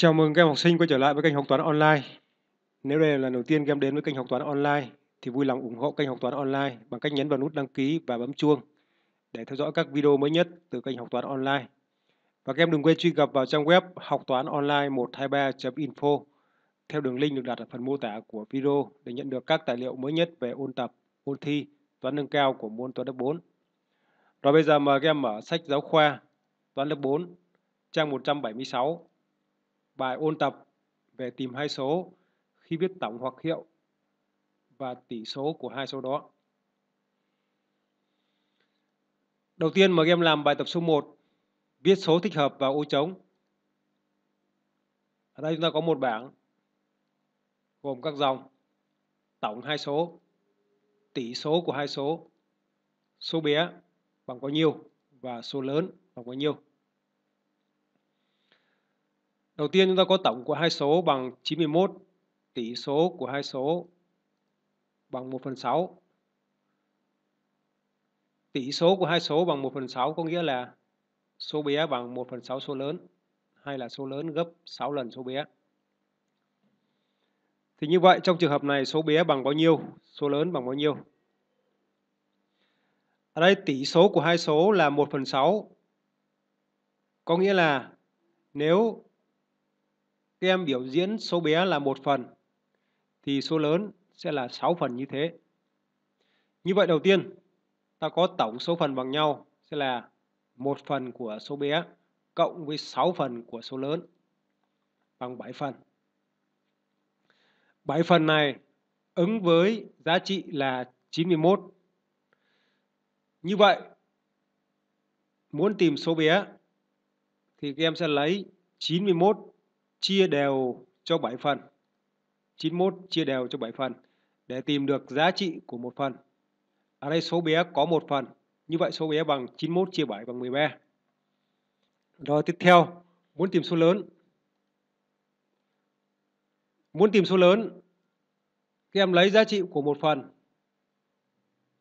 Chào mừng các em học sinh quay trở lại với kênh học toán online. Nếu đây là lần đầu tiên các em đến với kênh học toán online thì vui lòng ủng hộ kênh học toán online bằng cách nhấn vào nút đăng ký và bấm chuông để theo dõi các video mới nhất từ kênh học toán online. Và các em đừng quên truy cập vào trang web học toán online 123.info theo đường link được đặt ở phần mô tả của video để nhận được các tài liệu mới nhất về ôn tập, ôn thi, toán nâng cao của môn toán lớp 4. Rồi bây giờ mời các em mở sách giáo khoa toán lớp 4 trang 176 Bài ôn tập về tìm hai số khi viết tổng hoặc hiệu và tỷ số của hai số đó. Đầu tiên mời em làm bài tập số 1, viết số thích hợp vào ô trống. Ở đây chúng ta có một bảng gồm các dòng tổng hai số, tỷ số của hai số, số bé bằng bao nhiêu và số lớn bằng bao nhiêu. Đầu tiên chúng ta có tổng của hai số bằng 91, tỷ số của hai số bằng 1 phần 6. Tỷ số của hai số bằng 1 phần 6 có nghĩa là số bé bằng 1 phần 6 số lớn hay là số lớn gấp 6 lần số bé. Thì như vậy trong trường hợp này số bé bằng bao nhiêu, số lớn bằng bao nhiêu? Ở đây tỷ số của hai số là 1 phần 6. Có nghĩa là nếu các em biểu diễn số bé là một phần thì số lớn sẽ là 6 phần như thế. Như vậy đầu tiên ta có tổng số phần bằng nhau sẽ là một phần của số bé cộng với 6 phần của số lớn bằng 7 phần. 7 phần này ứng với giá trị là 91. Như vậy, muốn tìm số bé thì các em sẽ lấy 91 chia đều cho 7 phần. 91 chia đều cho 7 phần để tìm được giá trị của một phần. Ở đây số bé có một phần. Như vậy số bé bằng 91 chia 7 bằng 13. Rồi tiếp theo, muốn tìm số lớn. Muốn tìm số lớn, các em lấy giá trị của một phần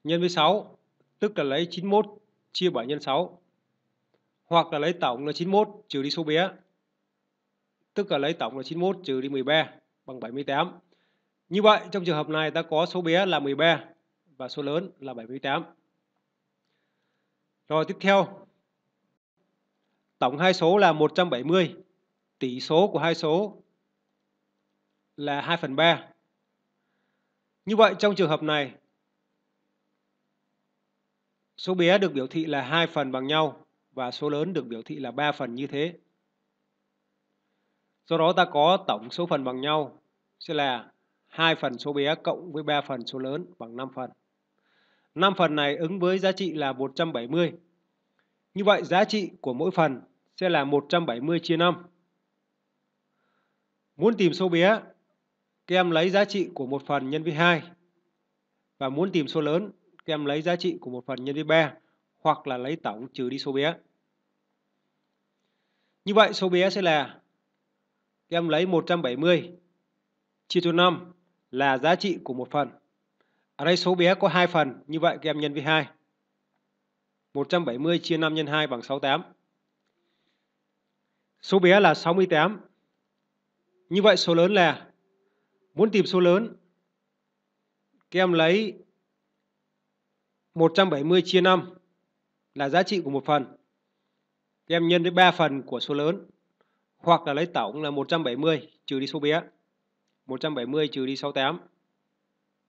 nhân với 6, tức là lấy 91 chia 7 nhân 6. Hoặc là lấy tổng là 91 trừ đi số bé tức là lấy tổng là 91 trừ đi 13 bằng 78. Như vậy, trong trường hợp này ta có số bé là 13 và số lớn là 78. Rồi, tiếp theo tổng hai số là 170. Tỷ số của hai số là 2 phần 3. Như vậy, trong trường hợp này, số bé được biểu thị là hai phần bằng nhau và số lớn được biểu thị là 3 phần như thế. Do đó ta có tổng số phần bằng nhau sẽ là 2 phần số bé cộng với 3 phần số lớn bằng 5 phần. 5 phần này ứng với giá trị là 170. Như vậy giá trị của mỗi phần sẽ là 170 chia 5. Muốn tìm số bé, các em lấy giá trị của một phần nhân với 2. Và muốn tìm số lớn, các em lấy giá trị của một phần nhân với 3 hoặc là lấy tổng trừ đi số bé. Như vậy số bé sẽ là em lấy 170 chia cho 5 là giá trị của một phần. Ở đây số bé có 2 phần, như vậy các em nhân với 2. 170 chia 5 nhân 2 bằng 68. Số bé là 68. Như vậy số lớn là muốn tìm số lớn các em lấy 170 chia 5 là giá trị của một phần. Các em nhân với 3 phần của số lớn hoặc là lấy tổng là 170 trừ đi số bé. 170 trừ đi 68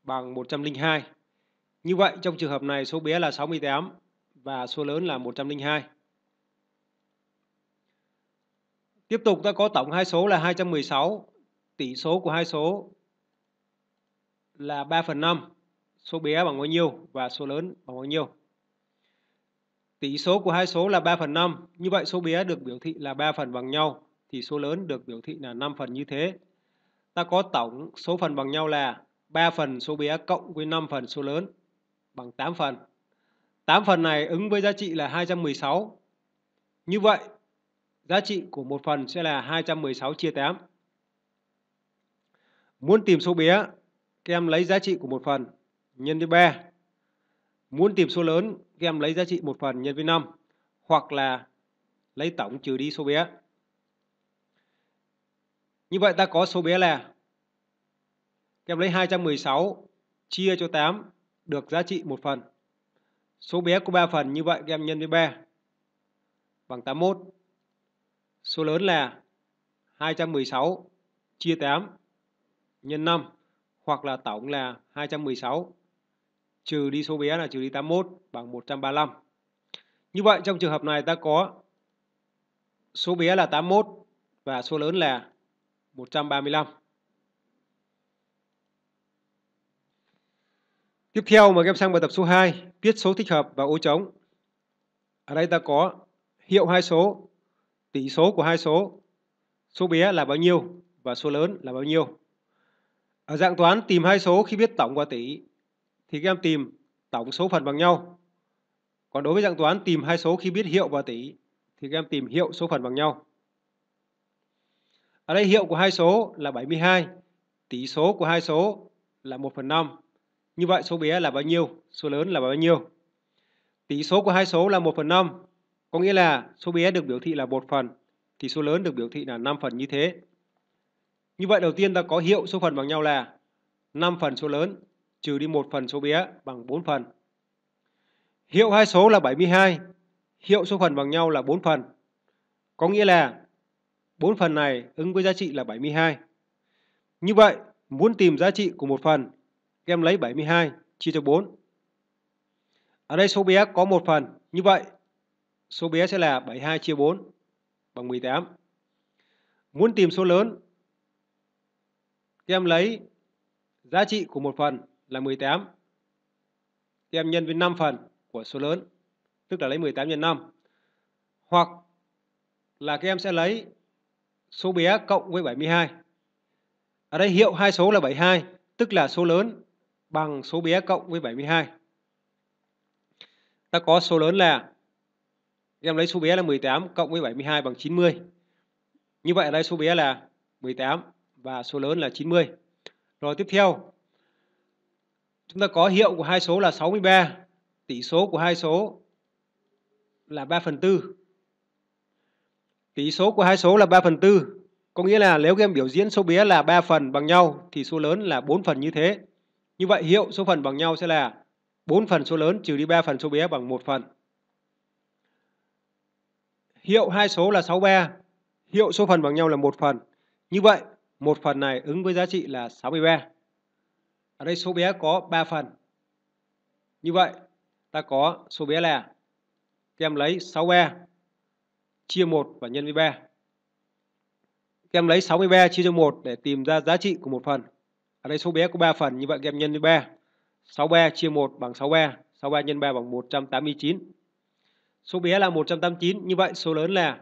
bằng 102. Như vậy, trong trường hợp này số bé là 68 và số lớn là 102. Tiếp tục, ta có tổng hai số là 216. Tỷ số của hai số là 3 phần 5. Số bé bằng bao nhiêu và số lớn bằng bao nhiêu. Tỷ số của hai số là 3 phần 5. Như vậy số bé được biểu thị là 3 phần bằng nhau thì số lớn được biểu thị là 5 phần như thế. Ta có tổng số phần bằng nhau là 3 phần số bé cộng với 5 phần số lớn bằng 8 phần. 8 phần này ứng với giá trị là 216. Như vậy, giá trị của một phần sẽ là 216 chia 8. Muốn tìm số bé, các em lấy giá trị của một phần nhân với 3. Muốn tìm số lớn, các em lấy giá trị một phần nhân với 5 hoặc là lấy tổng trừ đi số bé. Như vậy ta có số bé là, em lấy 216 chia cho 8 được giá trị 1 phần. Số bé có 3 phần, như vậy các em nhân với 3 bằng 81. Số lớn là 216 chia 8 nhân 5 hoặc là tổng là 216 trừ đi số bé là trừ đi 81 bằng 135. Như vậy trong trường hợp này ta có số bé là 81 và số lớn là 135. Tiếp theo mời các em sang bài tập số 2, viết số thích hợp và ô trống. Ở đây ta có hiệu hai số, tỷ số của hai số, số bé là bao nhiêu và số lớn là bao nhiêu. Ở dạng toán tìm hai số khi biết tổng và tỷ thì các em tìm tổng số phần bằng nhau. Còn đối với dạng toán tìm hai số khi biết hiệu và tỷ thì các em tìm hiệu số phần bằng nhau. Ở đây hiệu của hai số là 72, tỷ số của hai số là 1 phần 5. Như vậy số bé là bao nhiêu? Số lớn là bao nhiêu? Tỷ số của hai số là 1 phần 5, có nghĩa là số bé được biểu thị là 1 phần, thì số lớn được biểu thị là 5 phần như thế. Như vậy đầu tiên ta có hiệu số phần bằng nhau là 5 phần số lớn trừ đi 1 phần số bé bằng 4 phần. Hiệu hai số là 72, hiệu số phần bằng nhau là 4 phần. Có nghĩa là 4 phần này ứng với giá trị là 72. Như vậy, muốn tìm giá trị của một phần, các em lấy 72 chia cho 4. Ở đây số bé có một phần, như vậy số bé sẽ là 72 chia 4 bằng 18. Muốn tìm số lớn, các em lấy giá trị của một phần là 18. Các em nhân với 5 phần của số lớn, tức là lấy 18 nhân 5. Hoặc là các em sẽ lấy số bé cộng với 72. Ở đây hiệu hai số là 72, tức là số lớn bằng số bé cộng với 72. Ta có số lớn là em lấy số bé là 18 cộng với 72 bằng 90. Như vậy ở đây số bé là 18 và số lớn là 90. Rồi tiếp theo chúng ta có hiệu của hai số là 63, tỷ số của hai số là 3 phần 4. Tỷ số của hai số là 3 phần 4. Có nghĩa là nếu các em biểu diễn số bé là 3 phần bằng nhau thì số lớn là 4 phần như thế. Như vậy hiệu số phần bằng nhau sẽ là 4 phần số lớn trừ đi 3 phần số bé bằng 1 phần. Hiệu hai số là 63, hiệu số phần bằng nhau là 1 phần. Như vậy, một phần này ứng với giá trị là 63. Ở đây số bé có 3 phần. Như vậy, ta có số bé là các em lấy 63 chia 1 và nhân với 3. Các em lấy 63 chia cho 1 để tìm ra giá trị của một phần. Ở đây số bé có 3 phần, như vậy các em nhân với 3. 63 chia 1 bằng 63, 63 nhân 3 bằng 189. Số bé là 189, như vậy số lớn là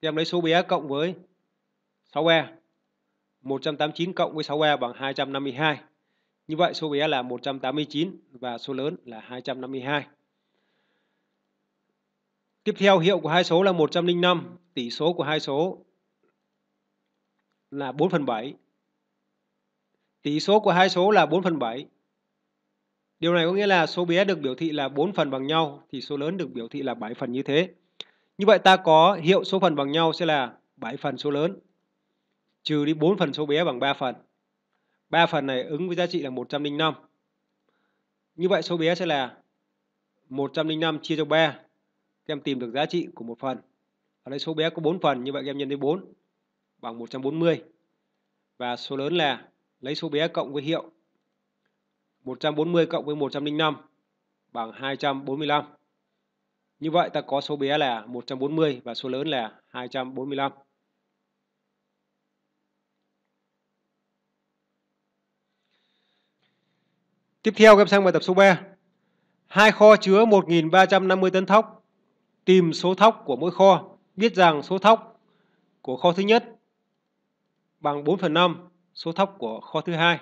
các em lấy số bé cộng với 63. 189 cộng với 63 bằng 252. Như vậy số bé là 189 và số lớn là 252. Tiếp theo hiệu của hai số là 105, tỷ số của hai số là 4 phần 7. Tỷ số của hai số là 4 phần 7. Điều này có nghĩa là số bé được biểu thị là 4 phần bằng nhau thì số lớn được biểu thị là 7 phần như thế. Như vậy ta có hiệu số phần bằng nhau sẽ là 7 phần số lớn trừ đi 4 phần số bé bằng 3 phần. 3 phần này ứng với giá trị là 105. Như vậy số bé sẽ là 105 chia cho 3. Các em tìm được giá trị của một phần. Ở đây số bé có 4 phần, như vậy các em nhân với 4 bằng 140. Và số lớn là lấy số bé cộng với hiệu 140 cộng với 105 bằng 245. Như vậy ta có số bé là 140 và số lớn là 245. Tiếp theo các em sang bài tập số 3. Hai kho chứa 1.350 tấn thóc. Tìm số thóc của mỗi kho. Biết rằng số thóc của kho thứ nhất bằng 4 phần 5 số thóc của kho thứ hai.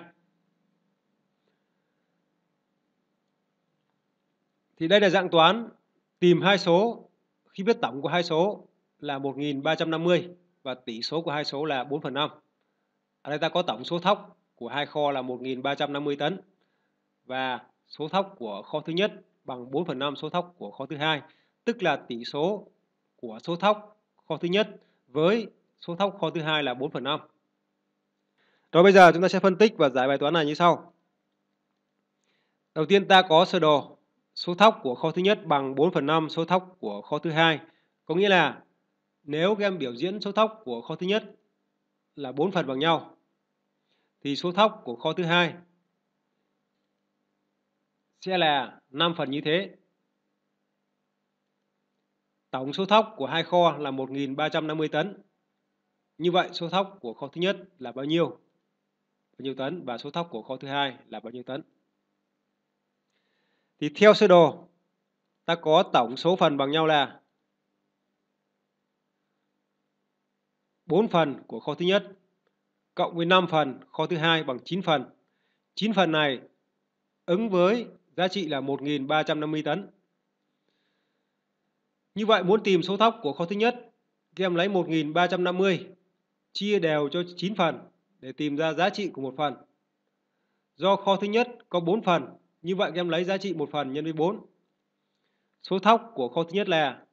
Thì đây là dạng toán tìm hai số khi biết tổng của hai số là 1350 và tỷ số của hai số là 4 phần 5. Ở đây ta có tổng số thóc của hai kho là 1350 tấn và số thóc của kho thứ nhất bằng 4 phần 5 số thóc của kho thứ hai, tức là tỷ số của số thóc kho thứ nhất với số thóc kho thứ hai là 4 phần 5. Rồi bây giờ chúng ta sẽ phân tích và giải bài toán này như sau. Đầu tiên ta có sơ đồ, số thóc của kho thứ nhất bằng 4 phần 5 số thóc của kho thứ hai. Có nghĩa là nếu các em biểu diễn số thóc của kho thứ nhất là 4 phần bằng nhau, thì số thóc của kho thứ hai sẽ là 5 phần như thế. Tổng số thóc của hai kho là 1.350 tấn. Như vậy, số thóc của kho thứ nhất là bao nhiêu? Bao nhiêu tấn và số thóc của kho thứ hai là bao nhiêu tấn? Thì theo sơ đồ, ta có tổng số phần bằng nhau là 4 phần của kho thứ nhất cộng với 5 phần kho thứ hai bằng 9 phần. 9 phần này ứng với giá trị là 1.350 tấn. Như vậy muốn tìm số thóc của kho thứ nhất, các em lấy 1350 chia đều cho 9 phần để tìm ra giá trị của một phần. Do kho thứ nhất có 4 phần, như vậy các em lấy giá trị một phần nhân với 4. Số thóc của kho thứ nhất là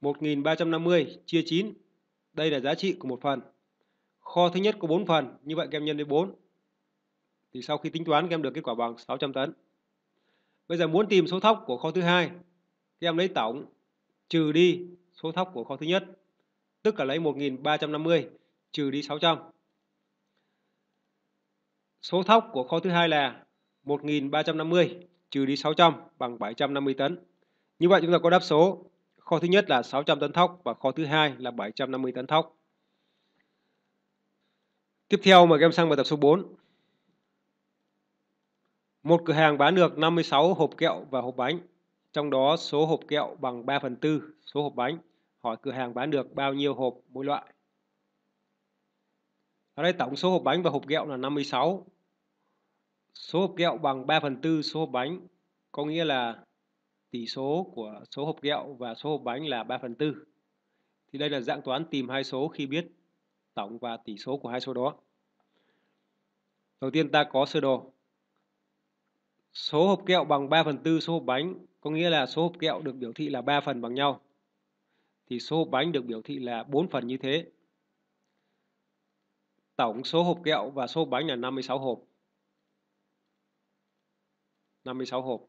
1350 chia 9. Đây là giá trị của một phần. Kho thứ nhất có 4 phần, như vậy các em nhân với 4. Thì sau khi tính toán các em được kết quả bằng 600 tấn. Bây giờ muốn tìm số thóc của kho thứ hai, các em lấy tổng trừ đi số thóc của kho thứ nhất, tức là lấy 1350 trừ đi 600. Số thóc của kho thứ hai là 1350 trừ đi 600 bằng 750 tấn. Như vậy chúng ta có đáp số kho thứ nhất là 600 tấn thóc và kho thứ hai là 750 tấn thóc. Tiếp theo mời các em sang bài tập số 4. Một cửa hàng bán được 56 hộp kẹo và hộp bánh, trong đó số hộp kẹo bằng 3 phần tư số hộp bánh. Hỏi cửa hàng bán được bao nhiêu hộp mỗi loại. Ở đây tổng số hộp bánh và hộp kẹo là 56. Số hộp kẹo bằng 3 phần tư số hộp bánh, có nghĩa là tỷ số của số hộp kẹo và số hộp bánh là 3 phần tư. Thì đây là dạng toán tìm hai số khi biết tổng và tỷ số của hai số đó. Đầu tiên ta có sơ đồ. Số hộp kẹo bằng 3 phần 4 số hộp bánh, có nghĩa là số hộp kẹo được biểu thị là 3 phần bằng nhau. Thì số hộp bánh được biểu thị là 4 phần như thế. Tổng số hộp kẹo và số hộp bánh là 56 hộp. 56 hộp.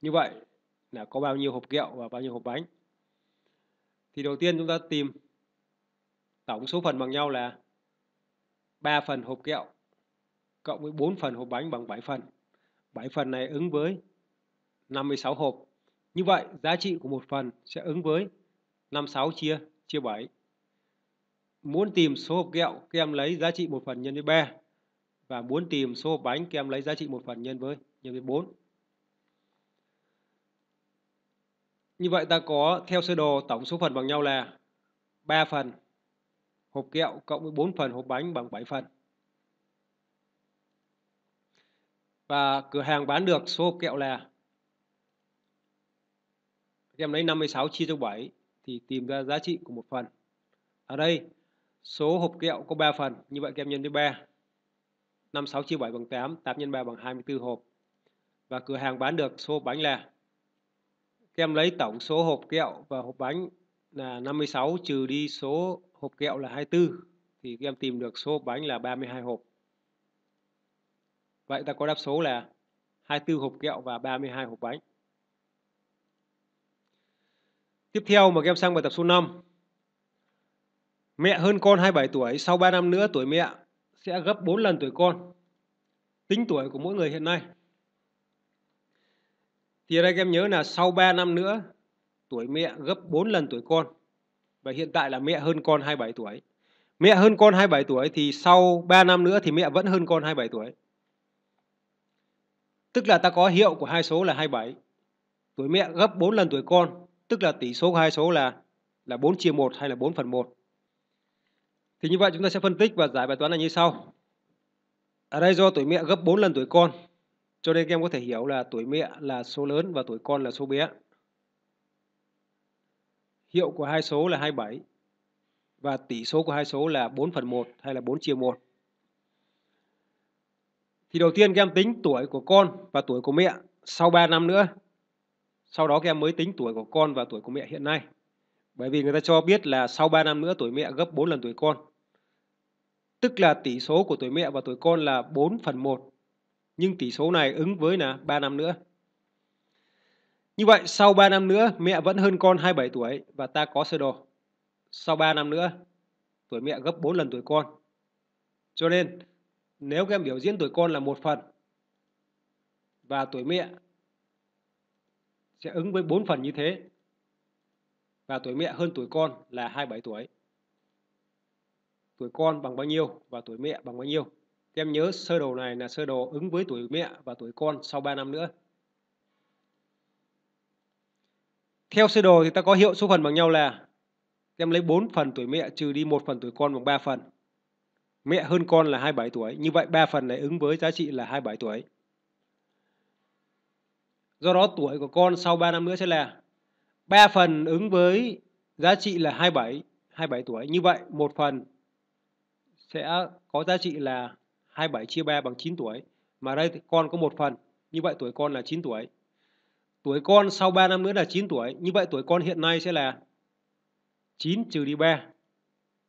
Như vậy là có bao nhiêu hộp kẹo và bao nhiêu hộp bánh. Thì đầu tiên chúng ta tìm tổng số phần bằng nhau là 3 phần hộp kẹo cộng với 4 phần hộp bánh bằng 7 phần. 7 phần này ứng với 56 hộp. Như vậy, giá trị của một phần sẽ ứng với 56 chia chia 7. Muốn tìm số hộp kẹo, các em lấy giá trị một phần nhân với 3. Và muốn tìm số hộp bánh, các em lấy giá trị một phần nhân với nhân với 4. Như vậy ta có theo sơ đồ tổng số phần bằng nhau là 3 phần hộp kẹo cộng với 4 phần hộp bánh bằng 7 phần. Và cửa hàng bán được số hộp kẹo là các em lấy 56 chia cho 7 thì tìm ra giá trị của một phần. Ở đây số hộp kẹo có 3 phần, như vậy các em nhân với 3. 56 chia 7 bằng 8, 8 nhân 3 bằng 24 hộp. Và cửa hàng bán được số hộp bánh là các em lấy tổng số hộp kẹo và hộp bánh là 56 trừ đi số hộp kẹo là 24 thì các em tìm được số hộp bánh là 32 hộp. Vậy ta có đáp số là 24 hộp kẹo và 32 hộp bánh. Tiếp theo mà các em sang bài tập số 5. Mẹ hơn con 27 tuổi, sau 3 năm nữa tuổi mẹ sẽ gấp 4 lần tuổi con. Tính tuổi của mỗi người hiện nay. Thì ở đây các em nhớ là sau 3 năm nữa tuổi mẹ gấp 4 lần tuổi con. Và hiện tại là mẹ hơn con 27 tuổi. Mẹ hơn con 27 tuổi thì sau 3 năm nữa thì mẹ vẫn hơn con 27 tuổi. Tức là ta có hiệu của hai số là 27. Tuổi mẹ gấp 4 lần tuổi con, tức là tỷ số của hai số là là 4 chia 1 hay là 4 phần 1. Thì như vậy chúng ta sẽ phân tích và giải bài toán là như sau. Ở đây do tuổi mẹ gấp 4 lần tuổi con, cho nên các em có thể hiểu là tuổi mẹ là số lớn và tuổi con là số bé. Hiệu của hai số là 27 và tỷ số của hai số là 4 phần 1 hay là 4 chia 1. Thì đầu tiên các em tính tuổi của con và tuổi của mẹ sau 3 năm nữa. Sau đó các em mới tính tuổi của con và tuổi của mẹ hiện nay. Bởi vì người ta cho biết là sau 3 năm nữa tuổi mẹ gấp 4 lần tuổi con. Tức là tỷ số của tuổi mẹ và tuổi con là 4 phần 1. Nhưng tỷ số này ứng với là 3 năm nữa. Như vậy, sau 3 năm nữa, mẹ vẫn hơn con 27 tuổi và ta có sơ đồ. Sau 3 năm nữa, tuổi mẹ gấp 4 lần tuổi con. Cho nên nếu các em biểu diễn tuổi con là một phần và tuổi mẹ sẽ ứng với bốn phần như thế, và tuổi mẹ hơn tuổi con là 27 tuổi. Tuổi con bằng bao nhiêu và tuổi mẹ bằng bao nhiêu. Các em nhớ sơ đồ này là sơ đồ ứng với tuổi mẹ và tuổi con sau 3 năm nữa. Theo sơ đồ thì ta có hiệu số phần bằng nhau là em lấy 4 phần tuổi mẹ trừ đi 1 phần tuổi con bằng 3 phần. Mẹ hơn con là 27 tuổi, như vậy 3 phần này ứng với giá trị là 27 tuổi. Do đó tuổi của con sau 3 năm nữa sẽ là 3 phần ứng với giá trị là 27, 27 tuổi. Như vậy một phần sẽ có giá trị là 27 chia 3 bằng 9 tuổi. Mà đây con có một phần, như vậy tuổi con là 9 tuổi. Tuổi con sau 3 năm nữa là 9 tuổi, như vậy tuổi con hiện nay sẽ là 9 trừ đi 3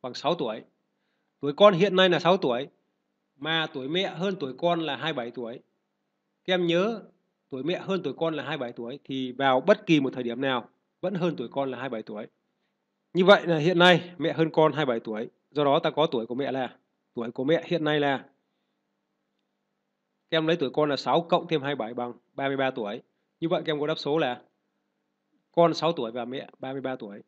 bằng 6 tuổi. Tuổi con hiện nay là 6 tuổi, mà tuổi mẹ hơn tuổi con là 27 tuổi. Các em nhớ tuổi mẹ hơn tuổi con là 27 tuổi thì vào bất kỳ một thời điểm nào vẫn hơn tuổi con là 27 tuổi. Như vậy là hiện nay mẹ hơn con 27 tuổi, do đó ta có tuổi của mẹ là tuổi của mẹ hiện nay là các em lấy tuổi con là 6 cộng thêm 27 bằng 33 tuổi. Như vậy các em có đáp số là con 6 tuổi và mẹ 33 tuổi.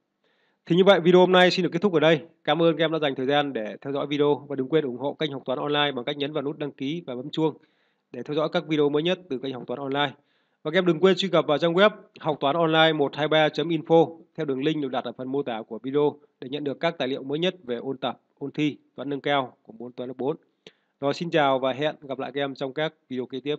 Thì như vậy video hôm nay xin được kết thúc ở đây. Cảm ơn các em đã dành thời gian để theo dõi video và đừng quên ủng hộ kênh học toán online bằng cách nhấn vào nút đăng ký và bấm chuông để theo dõi các video mới nhất từ kênh học toán online. Và các em đừng quên truy cập vào trang web học toán online 123.info theo đường link được đặt ở phần mô tả của video để nhận được các tài liệu mới nhất về ôn tập, ôn thi, toán nâng cao của môn toán lớp 4. Rồi xin chào và hẹn gặp lại các em trong các video kế tiếp.